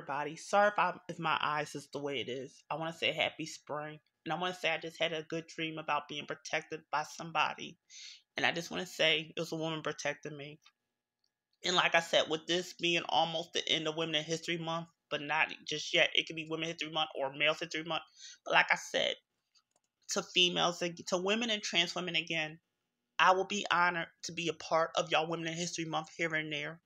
everybody. Sorry if, I, if my eyes is the way it is. I want to say happy spring. And I want to say I just had a good dream about being protected by somebody. And I just want to say it was a woman protecting me. And like I said, with this being almost the end of Women History Month, but not just yet, it could be Women History Month or Male History Month. But like I said, to females, to women and trans women again, I will be honored to be a part of y'all Women in History Month here and there.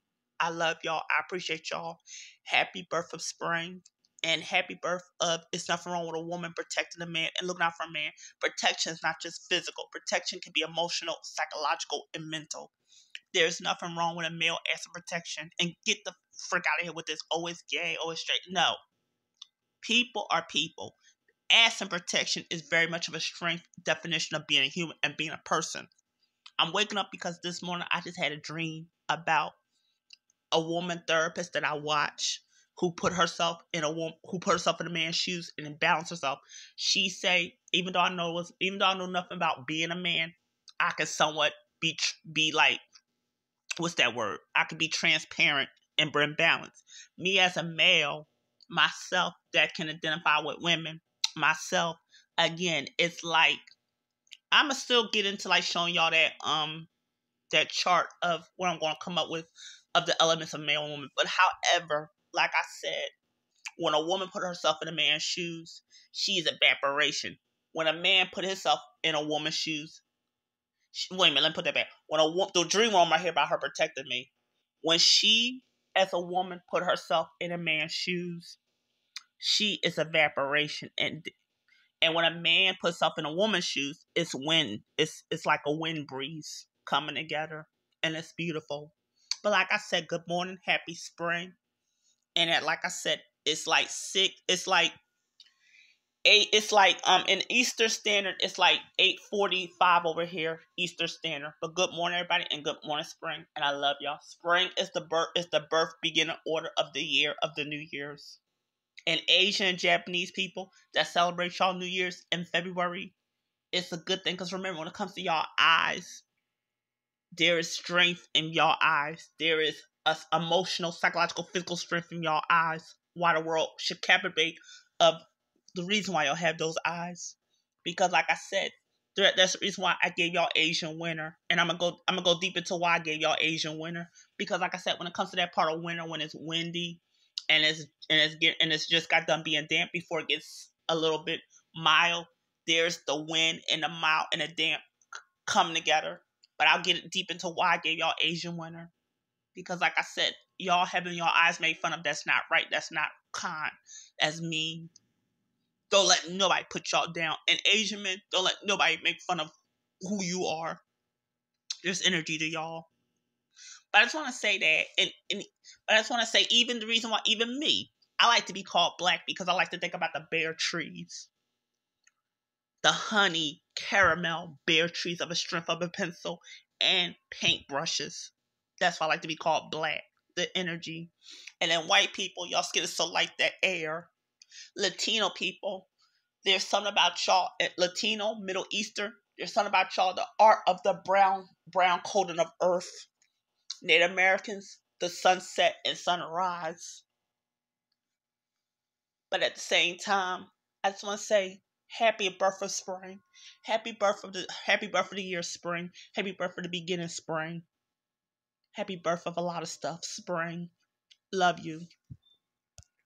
I love y'all. I appreciate y'all. Happy birth of spring and happy birth of it's nothing wrong with a woman protecting a man and looking out for a man. Protection is not just physical. Protection can be emotional, psychological, and mental. There's nothing wrong with a male asking protection. And get the frick out of here with this oh, always gay, oh, always straight. No. People are people. Asking protection is very much of a strength definition of being a human and being a person. I'm waking up because this morning I just had a dream about a woman therapist that I watch who put herself in a woman who put herself in a man's shoes and balanced herself. She say, even though I know was even though I know nothing about being a man, I can somewhat be be like, what's that word? I could be transparent and bring balance. Me as a male, myself that can identify with women, myself again, it's like I'ma still get into like showing y'all that um that chart of what I'm gonna come up with of the elements of male and woman. But however, like I said, when a woman put herself in a man's shoes, she's evaporation. When a man put himself in a woman's shoes, she, wait a minute, let me put that back. When a woman, the dream woman I hear about her protecting me, when she, as a woman, put herself in a man's shoes, she is evaporation, and and when a man puts himself in a woman's shoes, it's wind. It's it's like a wind breeze coming together, and it's beautiful. But like I said, good morning, happy spring. And at, like I said, it's like six. It's like eight. It's like um in Easter Standard, it's like eight forty five over here, Easter Standard. But good morning, everybody, and good morning, spring. And I love y'all. Spring is the birth is the birth beginning order of the year of the New Year's. And Asian and Japanese people that celebrate y'all New Year's in February, it's a good thing. Cause remember, when it comes to y'all eyes, there is strength in your eyes. There is a emotional, psychological, physical strength in your eyes. Why the world should captivate of the reason why y'all have those eyes. Because like I said, that's the reason why I gave y'all Asian winter. And I'm gonna go I'm gonna go deep into why I gave y'all Asian winter. Because like I said, when it comes to that part of winter when it's windy and it's and it's get and it's just got done being damp before it gets a little bit mild, there's the wind and the mild and the damp come together but I'll get deep into why I gave y'all Asian winner. Because like I said, y'all having your eyes made fun of, that's not right. That's not kind. That's mean. Don't let nobody put y'all down. And Asian men, don't let nobody make fun of who you are. There's energy to y'all. But I just want to say that, and, and but I just want to say, even the reason why, even me, I like to be called black because I like to think about the bare trees the honey caramel bare trees of a strength of a pencil and paintbrushes. That's why I like to be called black. The energy. And then white people, y'all skin is so light that air. Latino people, there's something about y'all at Latino, Middle Eastern. There's something about y'all, the art of the brown, brown coating of earth. Native Americans, the sunset and sunrise. But at the same time, I just want to say Happy birth of spring. Happy birth of the happy birth of the year spring. Happy birth of the beginning spring. Happy birth of a lot of stuff spring. Love you.